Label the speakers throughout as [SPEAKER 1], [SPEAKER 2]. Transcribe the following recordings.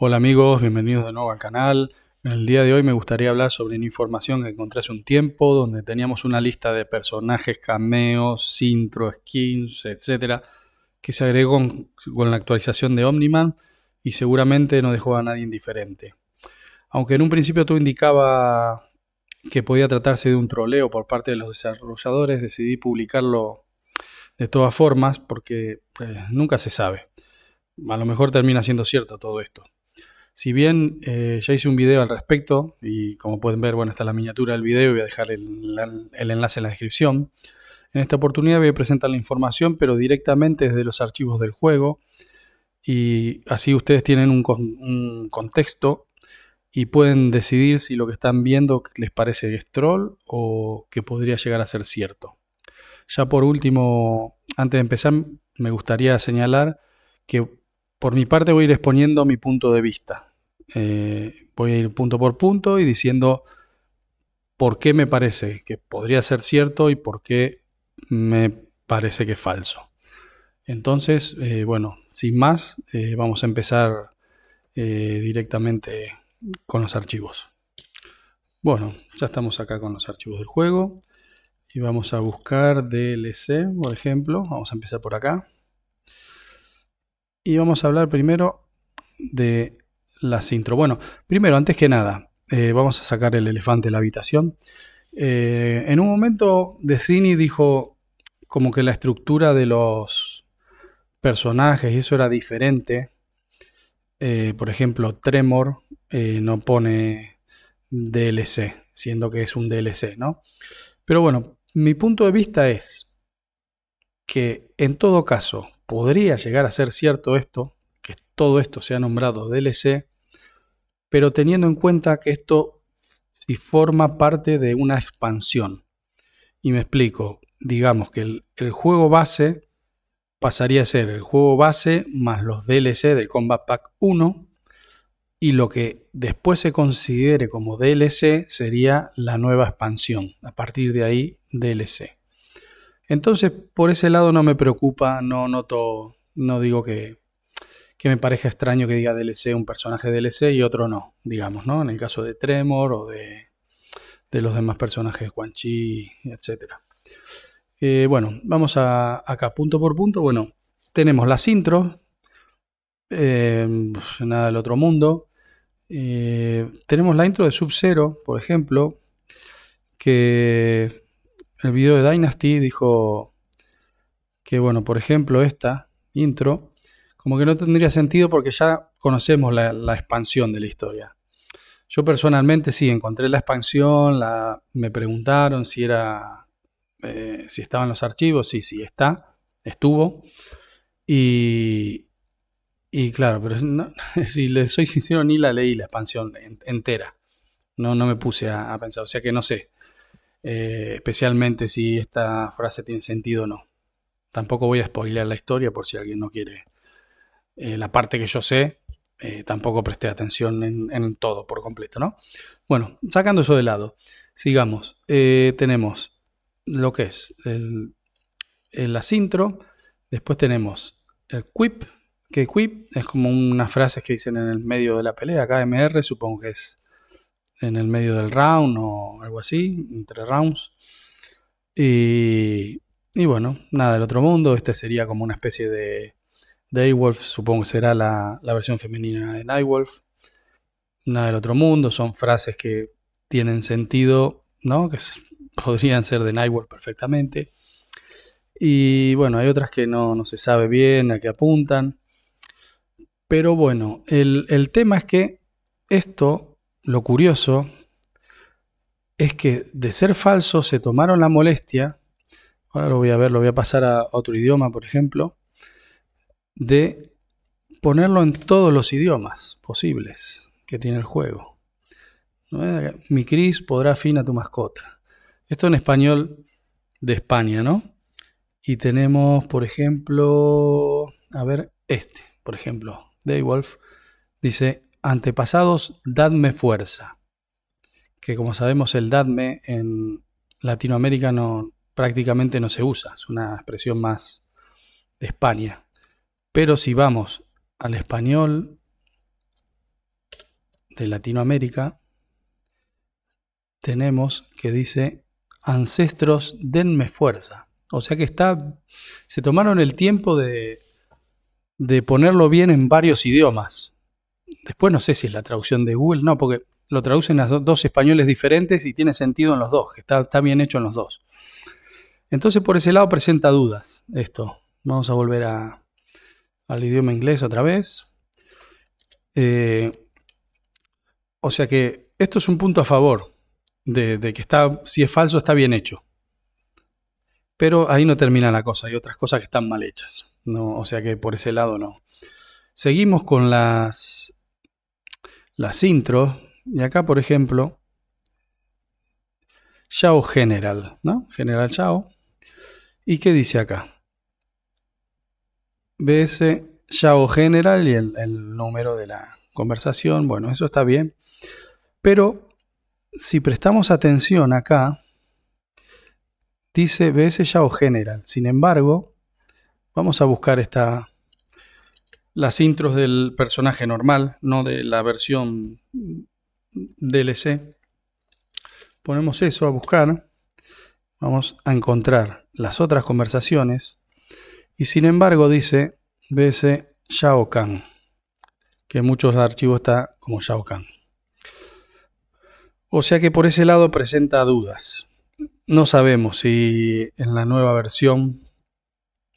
[SPEAKER 1] Hola amigos, bienvenidos de nuevo al canal. En el día de hoy me gustaría hablar sobre una información que encontré hace un tiempo donde teníamos una lista de personajes, cameos, intro, skins, etcétera, que se agregó con, la actualización de Omniman y seguramente no dejó a nadie indiferente. Aunque en un principio todo indicaba que podía tratarse de un troleo por parte de los desarrolladores, decidí publicarlo de todas formas porque pues, nunca se sabe. A lo mejor termina siendo cierto todo esto. Si bien eh, ya hice un video al respecto y como pueden ver, bueno, está la miniatura del video, voy a dejar el, enlace en la descripción. En esta oportunidad voy a presentar la información, pero directamente desde los archivos del juego y así ustedes tienen un, un contexto y pueden decidir si lo que están viendo les parece que es troll o que podría llegar a ser cierto. Ya por último, antes de empezar, me gustaría señalar que por mi parte voy a ir exponiendo mi punto de vista. Eh, voy a ir punto por punto y diciendo por qué me parece que podría ser cierto y por qué me parece que es falso. Entonces, eh, bueno, sin más, eh, vamos a empezar directamente con los archivos. Bueno, ya estamos acá con los archivos del juego y vamos a buscar DLC, por ejemplo. Vamos a empezar por acá. Y vamos a hablar primero de las intro. Bueno, primero, antes que nada, eh, vamos a sacar el elefante de la habitación. Eh, en un momento, Decini dijo como que la estructura de los personajes y eso era diferente. Eh, por ejemplo, Tremor no pone DLC, siendo que es un DLC, ¿no? Pero bueno, mi punto de vista es que en todo caso podría llegar a ser cierto esto, que todo esto sea nombrado DLC, pero teniendo en cuenta que esto si forma parte de una expansión. Y me explico, digamos que el, juego base pasaría a ser el juego base más los DLC del Combat Pack 1 y lo que después se considere como DLC sería la nueva expansión. A partir de ahí, DLC. Entonces, por ese lado no me preocupa, no noto, no digo que, que me parezca extraño que diga DLC un personaje DLC y otro no, digamos, ¿no? En el caso de Tremor o de, de los demás personajes, Quan Chi, etc. Eh, bueno, vamos a, acá punto por punto. Bueno, tenemos las intros, eh, nada del otro mundo. Eh, tenemos la intro de Sub-Zero, por ejemplo, que el video de Dynasty dijo que, bueno, por ejemplo, esta intro, como que no tendría sentido porque ya conocemos la, expansión de la historia. Yo personalmente sí, encontré la expansión, la, me preguntaron si era, eh, si estaban los archivos, sí, sí, está, estuvo. Y, y claro, pero si le soy sincero, ni la leí la expansión entera. No, no me puse a, pensar. O sea que no sé. Eh, especialmente si esta frase tiene sentido o no. Tampoco voy a spoilear la historia por si alguien no quiere. Eh, la parte que yo sé, eh, tampoco presté atención en, todo por completo, ¿no? Bueno, sacando eso de lado, sigamos. tenemos lo que es el, el, las intro. Después tenemos el quip, que quip es como unas frases que dicen en el medio de la pelea. Acá MR supongo que es en el medio del round o algo así, entre rounds. Y, y bueno, nada del otro mundo. Este sería como una especie de Daywolf, supongo que será la, la versión femenina de Nightwolf. Nada del otro mundo, son frases que tienen sentido, ¿no? Que podrían ser de Nightwolf perfectamente. Y bueno, hay otras que no, no se sabe bien a qué apuntan. Pero bueno, el, tema es que esto, lo curioso, es que de ser falso se tomaron la molestia, ahora lo voy a ver, lo voy a pasar a otro idioma, por ejemplo, de ponerlo en todos los idiomas posibles que tiene el juego. Mi Cris podrá fin a tu mascota. Esto en español de España, ¿no? Y tenemos, por ejemplo, a ver, este, por ejemplo, Daywolf, dice, antepasados, dadme fuerza. Que como sabemos el dadme en Latinoamérica no, prácticamente no se usa, es una expresión más de España. Pero si vamos al español, de Latinoamérica, tenemos que dice, ancestros, denme fuerza. O sea que está, se tomaron el tiempo de, de ponerlo bien en varios idiomas. Después no sé si es la traducción de Google, no, porque lo traducen las dos españoles diferentes y tiene sentido en los dos, que está bien hecho en los dos. Entonces por ese lado presenta dudas esto. Vamos a volver a, al idioma inglés otra vez. Eh, o sea que esto es un punto a favor de, que está, si es falso, está bien hecho. Pero ahí no termina la cosa, hay otras cosas que están mal hechas. No, o sea que por ese lado no. Seguimos con las, las intros. Y acá, por ejemplo, Yao General, ¿no? General Yao. ¿Y qué dice acá? BS Yao General y el, número de la conversación. Bueno, eso está bien. Pero si prestamos atención acá, dice BS Yao General. Sin embargo, vamos a buscar esta, las intros del personaje normal, no de la versión DLC. Ponemos eso a buscar. Vamos a encontrar las otras conversaciones. Y sin embargo dice BS Shao Kahn, que en muchos archivos está como Shao Kahn. O sea que por ese lado presenta dudas. No sabemos si en la nueva versión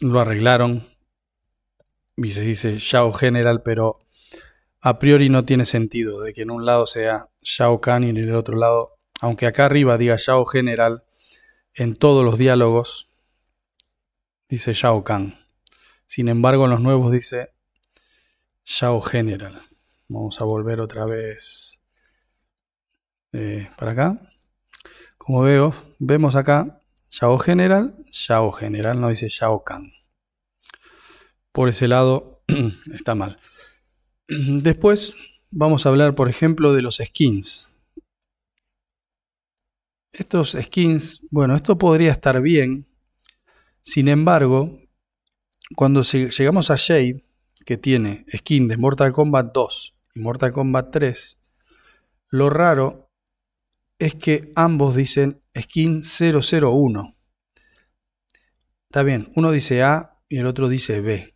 [SPEAKER 1] lo arreglaron y se dice Shao General, pero a priori no tiene sentido de que en un lado sea Shao Kahn y en el otro lado, aunque acá arriba diga Shao General, en todos los diálogos dice Shao Kahn. Sin embargo, en los nuevos dice Shao General. Vamos a volver otra vez eh, para acá. Como veo, vemos acá Shao General, Shao General, no dice Shao Kahn. Por ese lado está mal. Después vamos a hablar, por ejemplo, de los skins. Estos skins, bueno, esto podría estar bien. Sin embargo, cuando llegamos a Shade, que tiene skin de Mortal Kombat 2 y Mortal Kombat 3, lo raro es que ambos dicen skin 001. Está bien, uno dice A y el otro dice B.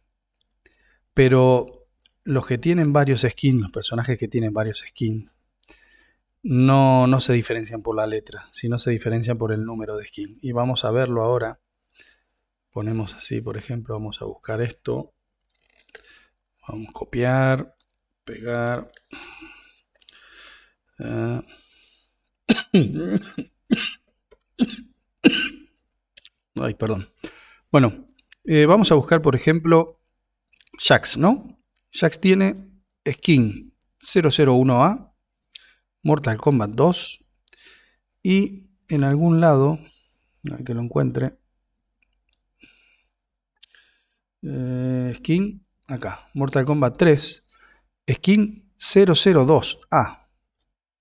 [SPEAKER 1] Pero los que tienen varios skins, los personajes que tienen varios skins, no, no se diferencian por la letra, sino se diferencian por el número de skin. Y vamos a verlo ahora. Ponemos así, por ejemplo, vamos a buscar esto. Vamos a copiar, pegar. Ah. Ay, perdón. Bueno, eh, vamos a buscar, por ejemplo, Jax, ¿no? Jax tiene skin 001A, Mortal Kombat 2 y en algún lado, que lo encuentre, eh, skin, acá, Mortal Kombat 3, skin 002A,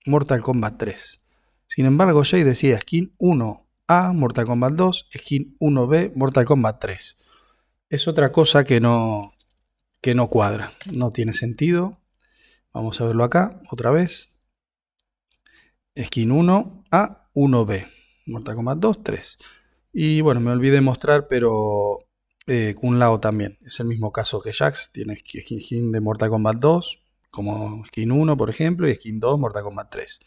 [SPEAKER 1] Mortal Kombat 3. Sin embargo, Jay decía skin 1A, Mortal Kombat 2, skin 1B, Mortal Kombat 3. Es otra cosa que no, que no cuadra, no tiene sentido. Vamos a verlo acá, otra vez. Skin 1A, 1B, Mortal Kombat 2, 3. Y bueno, me olvidé mostrar, pero eh, Kun Lao también. Es el mismo caso que Jax, tiene skin de Mortal Kombat 2, como skin 1, por ejemplo, y skin 2, Mortal Kombat 3.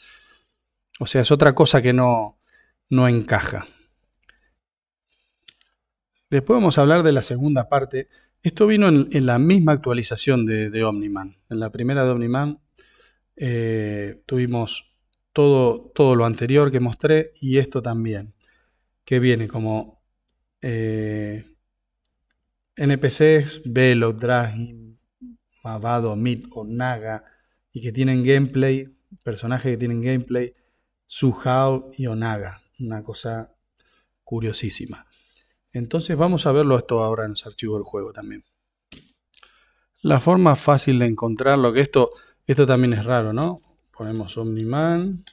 [SPEAKER 1] O sea, es otra cosa que no, no encaja. Después vamos a hablar de la segunda parte. Esto vino en, la misma actualización de, Omniman. En la primera de Omniman eh, tuvimos todo, todo, lo anterior que mostré y esto también, que viene como eh, NPCs, Velo, Dragin, Mavado, Mid o Naga, y que tienen gameplay, personajes que tienen gameplay Suhao y Onaga. Una cosa curiosísima. Entonces vamos a verlo esto ahora en los archivos del juego también. La forma fácil de encontrarlo, que esto, esto también es raro, ¿no? Ponemos Omniman.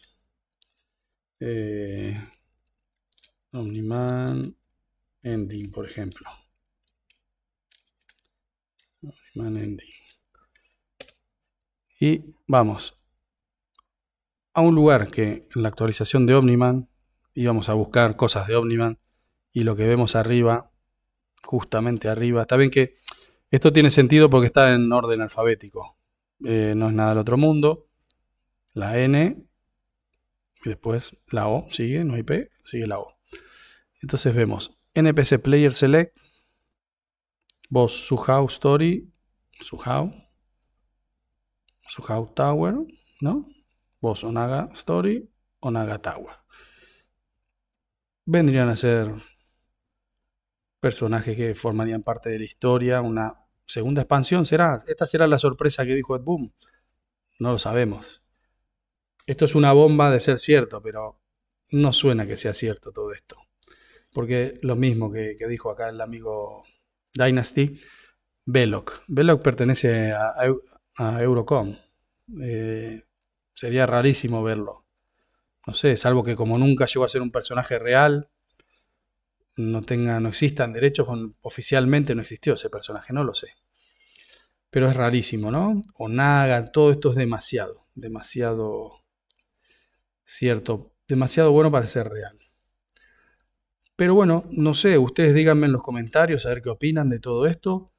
[SPEAKER 1] Eh, Omniman Ending, por ejemplo. Y vamos a un lugar que en la actualización de Omniman íbamos a buscar cosas de Omniman y lo que vemos arriba, justamente arriba, está bien que esto tiene sentido porque está en orden alfabético, eh, no es nada del otro mundo, la N y después la O sigue, no hay P, sigue la O. Entonces vemos NPC Player Select, Boss Suhau Story, Suhau, Suhau Tower, ¿no? Boss Onaga Story, Onaga Tower. Vendrían a ser personajes que formarían parte de la historia, una segunda expansión será. Esta será la sorpresa que dijo Ed Boom. No lo sabemos. Esto es una bomba de ser cierto, pero no suena que sea cierto todo esto. Porque lo mismo que, dijo acá el amigo Dynasty, Veloc. Veloc pertenece a, Eurocom. Eh, sería rarísimo verlo. No sé, salvo que como nunca llegó a ser un personaje real, no tenga, no existan derechos, oficialmente no existió ese personaje, no lo sé. Pero es rarísimo, ¿no? O Naga, todo esto es demasiado, demasiado cierto, demasiado bueno para ser real. Pero bueno, no sé, ustedes díganme en los comentarios a ver qué opinan de todo esto,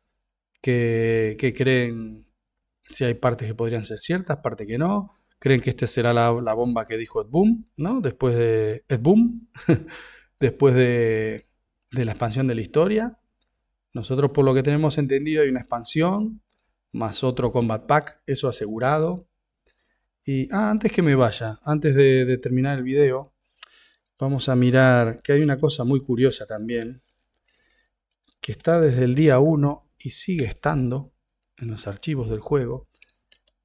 [SPEAKER 1] qué, creen, si hay partes que podrían ser ciertas, partes que no. ¿Creen que esta será la, bomba que dijo Ed Boom, ¿no? Después de Ed Boom, después de, de la expansión de la historia. Nosotros por lo que tenemos entendido hay una expansión, más otro Combat Pack, eso asegurado. Y ah, antes que me vaya, antes de, terminar el video, vamos a mirar que hay una cosa muy curiosa también, que está desde el día 1 y sigue estando en los archivos del juego.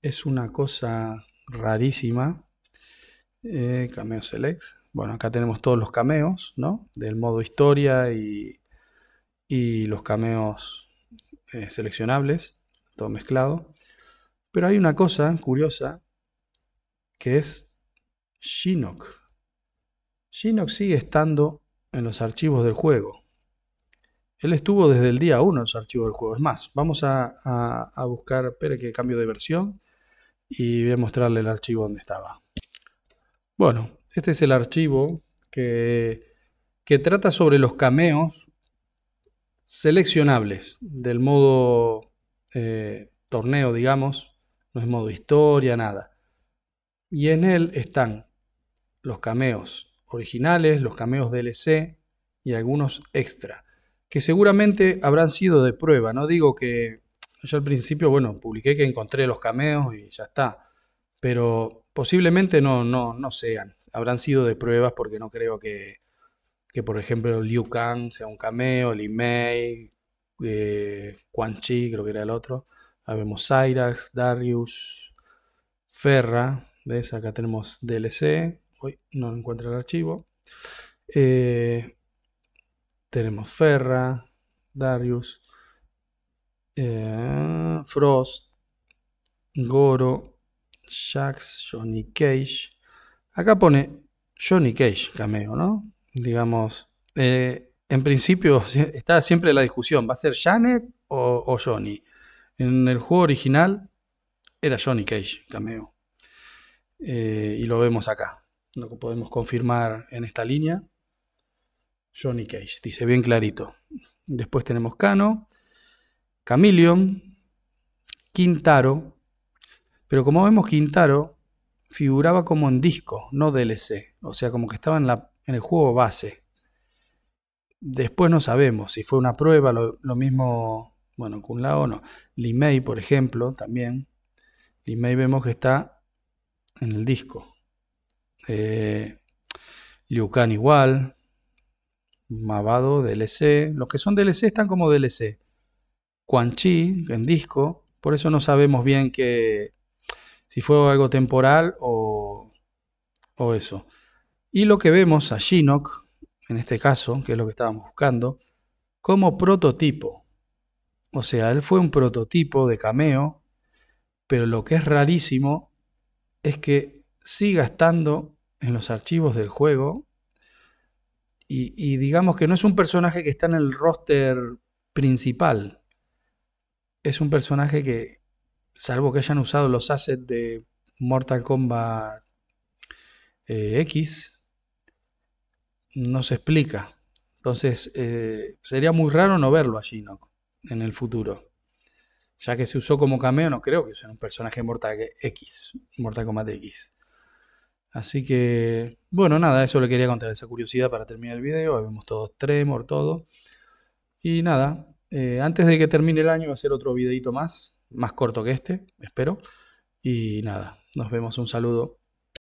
[SPEAKER 1] Es una cosa rarísima. Eh, cameo Select. Bueno, acá tenemos todos los cameos, ¿no? Del modo historia y, los cameos eh, seleccionables, todo mezclado. Pero hay una cosa curiosa que es Shinnok. Shinnok sigue estando en los archivos del juego. Él estuvo desde el día 1 en los archivos del juego. Es más, vamos a, buscar, espere que cambio de versión y voy a mostrarle el archivo donde estaba. Bueno, este es el archivo que, trata sobre los cameos seleccionables del modo eh, torneo, digamos. No es modo historia, nada. Y en él están los cameos originales, los cameos DLC y algunos extra, que seguramente habrán sido de prueba. No digo que yo al principio, bueno, publiqué que encontré los cameos y ya está, pero posiblemente no, no, no sean habrán sido de pruebas porque no creo que, que por ejemplo, Liu Kang sea un cameo, Li Mei, eh, Quan Chi, creo que era el otro. Habemos Cyrax, Darius, Ferra. ¿Ves? Acá tenemos DLC. Hoy no encuentro el archivo. Eh, tenemos Ferra, Darius, eh, Frost, Goro, Shax, Johnny Cage, Acá pone Johnny Cage, cameo, ¿no? Digamos, eh, en principio está siempre la discusión, ¿va a ser Janet o, Johnny? En el juego original era Johnny Cage, cameo. Eh, y lo vemos acá. Lo que podemos confirmar en esta línea. Johnny Cage, dice bien clarito. Después tenemos Cano, Chameleon, Quintaro. Pero como vemos Quintaro figuraba como en disco, no DLC. O sea, como que estaba en, la, en el juego base. Después no sabemos si fue una prueba, lo, mismo, bueno, con la o no. Limei, por ejemplo, también. Limei vemos que está en el disco. Eh, Liu Kang igual. Mavado, DLC. Los que son DLC están como DLC. Quan Chi, en disco. Por eso no sabemos bien qué, si fue algo temporal o, o eso. Y lo que vemos a Shinnok, en este caso, que es lo que estábamos buscando, como prototipo. O sea, él fue un prototipo de cameo, pero lo que es rarísimo es que siga estando en los archivos del juego y, y, digamos que no es un personaje que está en el roster principal. Es un personaje que, salvo que hayan usado los assets de Mortal Kombat eh, X, no se explica. Entonces, eh, sería muy raro no verlo allí ¿no? en el futuro. Ya que se usó como cameo, no creo que sea un personaje Mortal X, Mortal Kombat X. Así que, bueno, nada, eso le quería contar, esa curiosidad para terminar el video. Vemos todo Tremor, todo. Y nada, eh, antes de que termine el año va a ser otro videito más, más corto que este, espero. Y nada, nos vemos, un saludo.